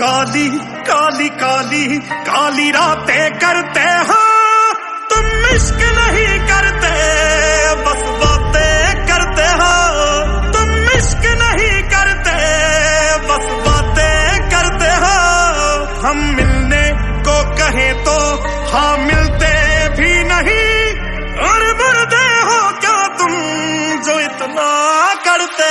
काली काली काली काली रातें करते हो। तुम इश्क नहीं करते, बस बातें करते हो। तुम इश्क नहीं करते, बस बातें करते हो। हम मिलने को कहे तो हाँ मिलते भी नहीं। और मरते हो क्या तुम जो इतना करते